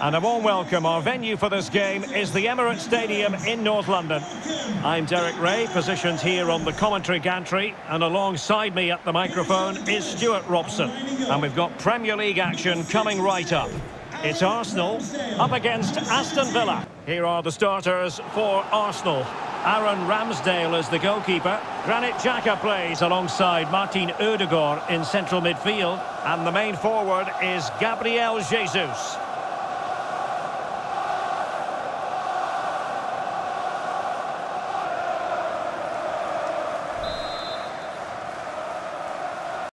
And a warm welcome. Our venue for this game is the Emirates Stadium in North London. I'm Derek Ray, positioned here on the commentary gantry, and alongside me at the microphone is Stuart Robson. And we've got Premier League action coming right up. It's Arsenal up against Aston Villa. Here are the starters for Arsenal. Aaron Ramsdale is the goalkeeper. Granit Xhaka plays alongside Martin Odegaard in central midfield. And the main forward is Gabriel Jesus.